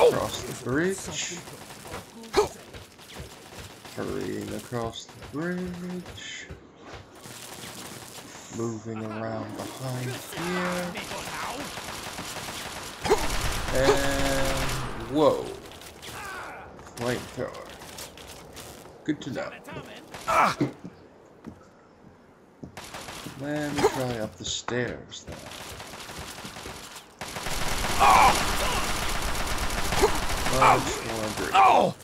across the oh. bridge. Hurrying across the bridge. Moving around behind here. And whoa. Flamethrower. Good to know. Let me try up the stairs then. Oh, Oh!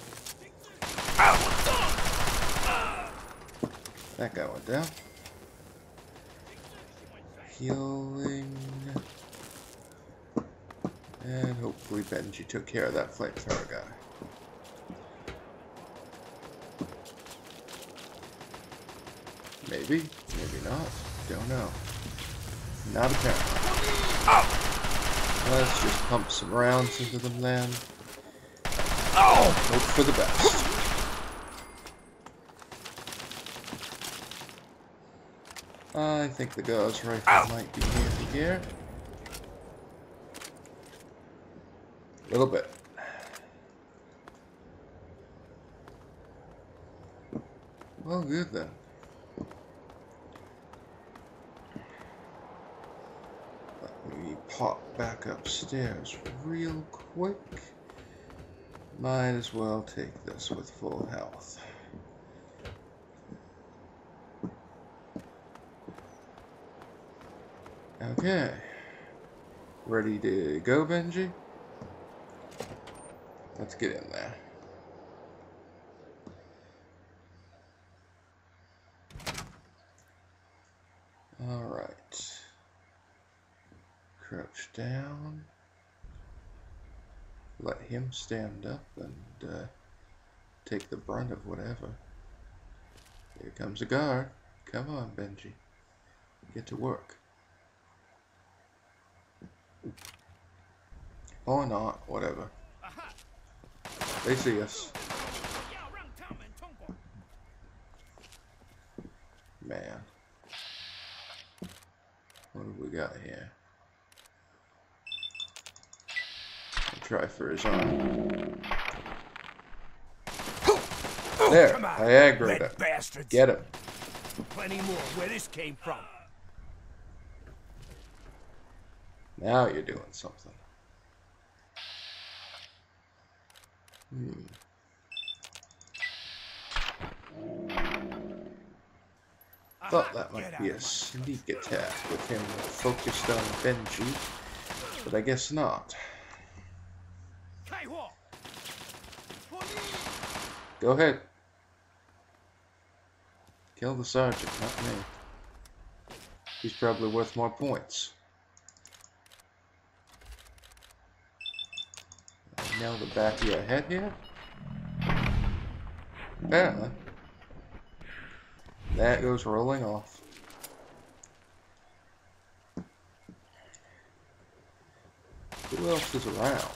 That guy went down. Healing. And hopefully Benji took care of that flamethrower guy. Maybe, maybe not. Don't know. Not apparently. Oh! Let's just pump some rounds into them then. Hope for the best. I think the Gauss rifle might be handy here. A little bit. Well, good then. Let me pop back upstairs real quick. Might as well take this with full health. Okay. Ready to go, Benji? Let's get in there. Alright. Crouch down. Let him stand up and uh, take the brunt of whatever. Here comes a guard. Come on, Benji. Get to work. Or not, whatever. They see us. Man. What have we got here? Try for his arm. There, I aggroed him. bastards. Get him. Plenty more where this came from. Now you're doing something. Hmm. Thought that might be a sneak attack with him focused on Benji, but I guess not. Go ahead. Kill the sergeant, not me. He's probably worth more points. Nail the back of your head here? Apparently. That goes rolling off. Who else is around?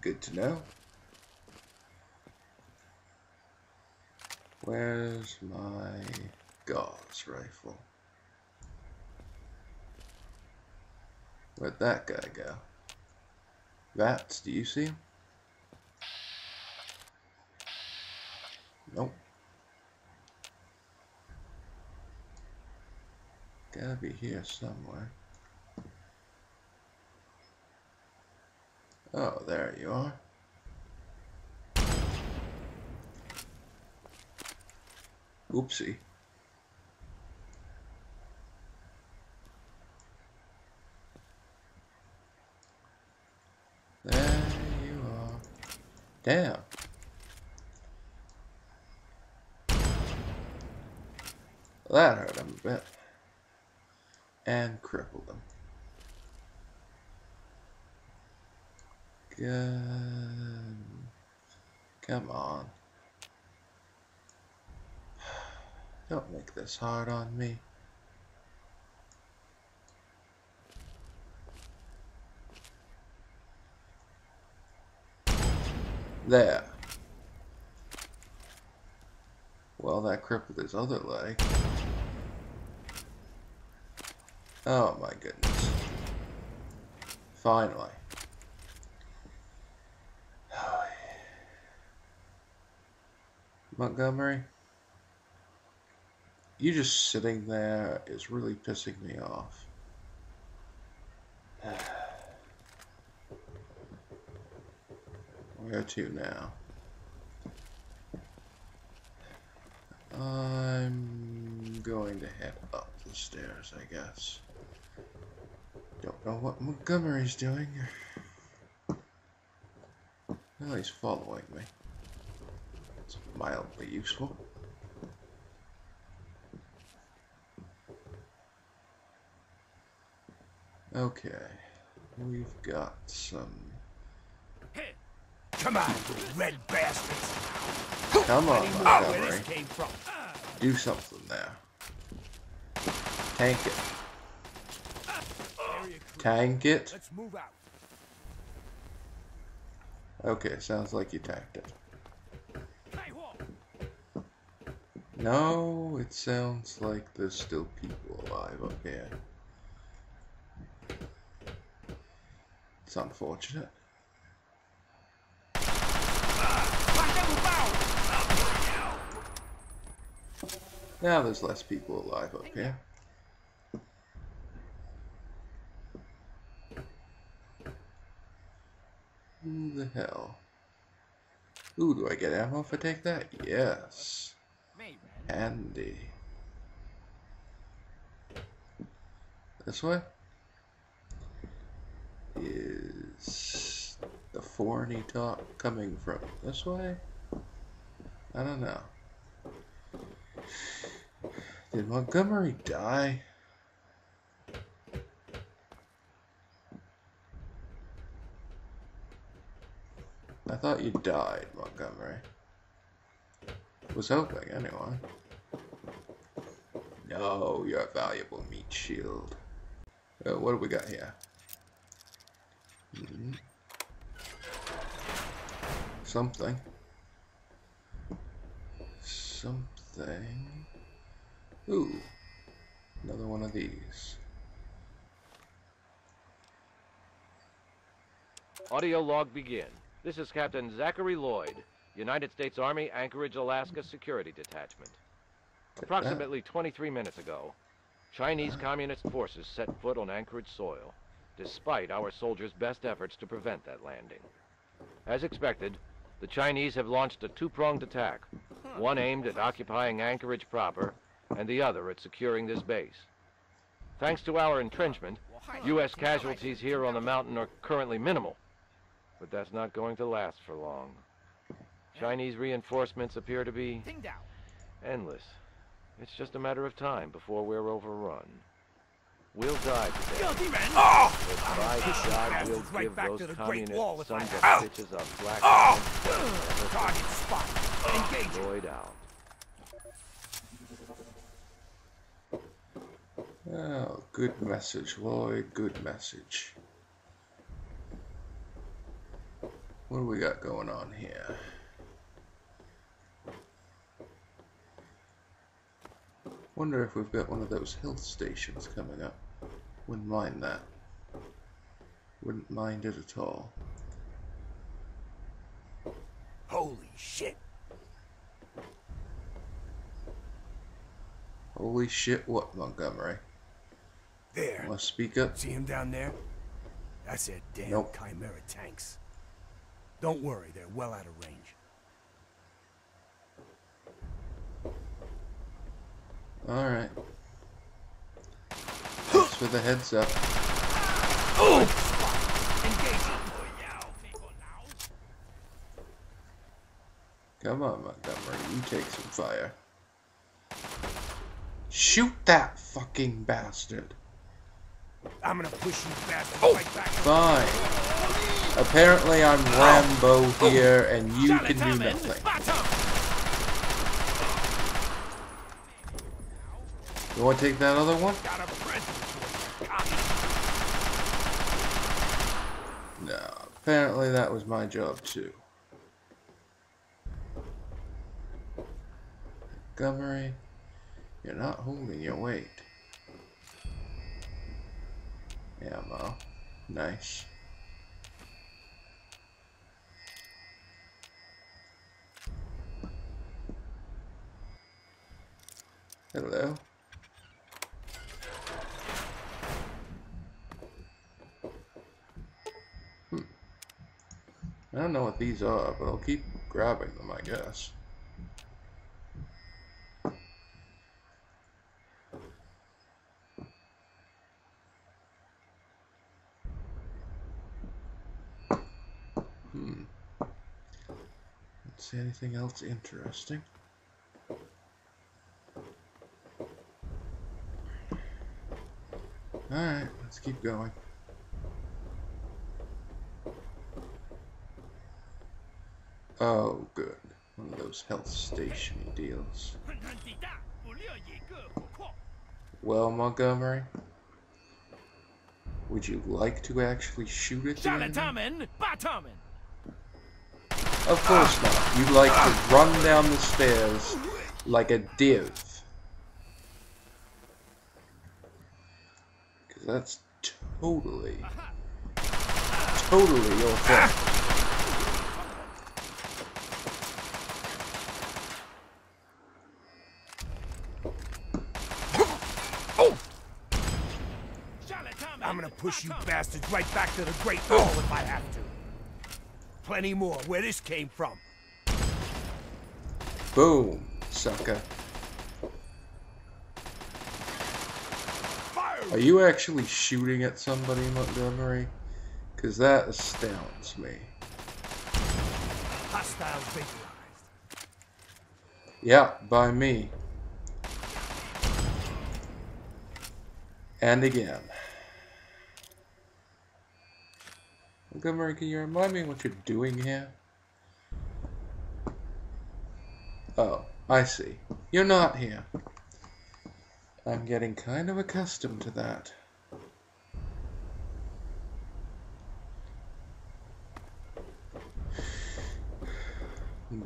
Good to know. Where's my Gauss rifle? Where'd that guy go? Vats, do you see? Nope. Gotta be here somewhere. Oh, there you are. Oopsie. There you are. Damn. That hurt him a bit. And crippled him. Come on. Don't make this hard on me. There. Well, that crippled his other leg. Oh my goodness. Finally. Montgomery, you just sitting there is really pissing me off. Where to now? I'm going to head up the stairs, I guess. Don't know what Montgomery's doing. Well, he's following me. It's mildly useful. Okay, we've got some. Come on, red bastards! Come on, Any more where Montgomery. this came from? Do something there. Tank it. Tank it. Let's move out. Okay, sounds like you tanked it. No, it sounds like there's still people alive up here. It's unfortunate. Now there's less people alive up here. Who the hell? Ooh, do I get ammo if I take that? Yes. Handy. This way? Is the foreign talk coming from this way? I don't know. Did Montgomery die? I thought you died, Montgomery. Was hoping, anyway. No, you're a valuable meat shield. Uh, what do we got here? Hmm. Something. Something. Ooh. Another one of these. Audio log begin. This is Captain Zachary Lloyd, United States Army Anchorage, Alaska Security Detachment. Approximately 23 minutes ago, Chinese Communist forces set foot on Anchorage soil, despite our soldiers' best efforts to prevent that landing. As expected, the Chinese have launched a two-pronged attack, one aimed at occupying Anchorage proper, and the other at securing this base. Thanks to our entrenchment, U.S. casualties here on the mountain are currently minimal, but that's not going to last for long. Chinese reinforcements appear to be endless. It's just a matter of time before we're overrun. We'll die today, Guilty men! Oh! but by ah! God, we'll ah! bastards right give back those to the Great communist Wall sons of bitches a black Oh! Target spot. Engage. Lloyd out. Oh, good message, Lloyd. Good message. What do we got going on here? Wonder if we've got one of those health stations coming up. Wouldn't mind that. Wouldn't mind it at all. Holy shit. Holy shit, what, Montgomery? There. Want to speak up? See him down there? That's their damn Nope. Chimera tanks. Don't worry, they're well out of range. Alright. Thanks for the heads up. Oh! Come on, Montgomery, you take some fire. Shoot that fucking bastard. I'm gonna push you bastards right back. Fine. Apparently I'm Rambo here and you can do nothing. You want to take that other one? No, apparently that was my job too. Montgomery, you're not holding your weight. Ammo. Nice. Hello. I don't know what these are, but I'll keep grabbing them, I guess. Hmm. Let's see anything else interesting. Alright, let's keep going. Oh, good. One of those health station deals. Well, Montgomery, would you like to actually shoot at the enemy? Of course not. You'd like to run down the stairs like a div. Because that's totally, totally your fault. I'm gonna push you bastards right back to the Great oh. Hall if I have to. Plenty more where this came from. Boom, sucker. Fire! Are you actually shooting at somebody, Montgomery? Because that astounds me. Hostile. Yeah, by me. And again. Montgomery, can you remind me what you're doing here? Oh, I see. You're not here. I'm getting kind of accustomed to that.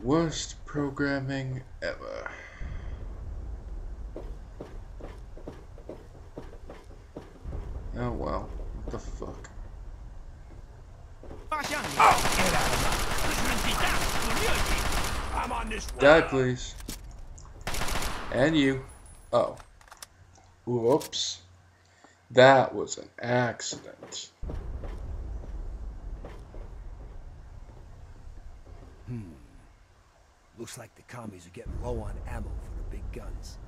Worst programming ever. Oh well, what the fuck. Get out of my... I'm on this one. Die, please. And you. Oh. Whoops. That was an accident. Hmm. Looks like the commies are getting low on ammo for the big guns.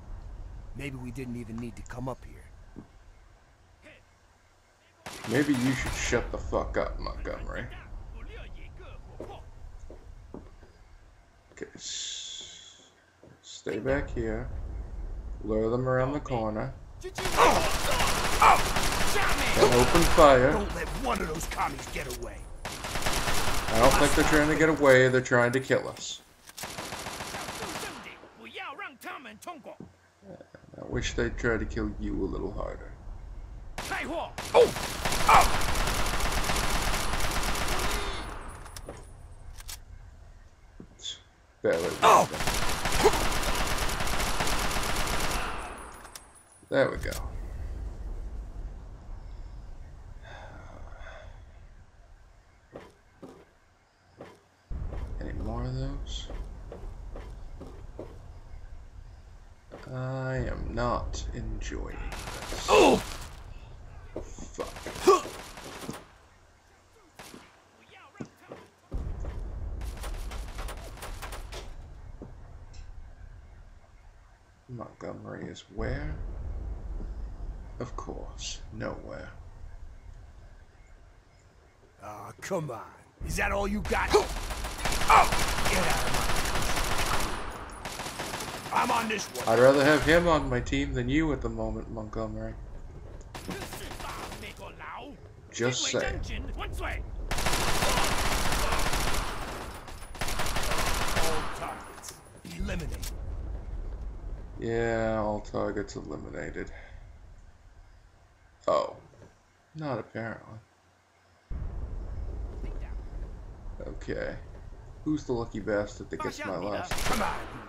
Maybe we didn't even need to come up here. Maybe you should shut the fuck up, Montgomery. Okay. Stay back here. Lure them around the corner. And open fire. Don't let one of those commies get away. I don't think they're trying to get away, they're trying to kill us. I wish they'd try to kill you a little harder. Barely. Oh! Ah! Oh! There we go. Any more of those? I am not enjoying this. Oh! Fuck. Montgomery is where? Of course, nowhere. Ah, come on. Is that all you got? Oh! Get out of my... I'm on this one. I'd rather have him on my team than you at the moment, Montgomery. Just saying. Eliminate. Yeah, all targets eliminated. Oh. Not apparently. Okay. Who's the lucky bastard that gets my last? Come on, you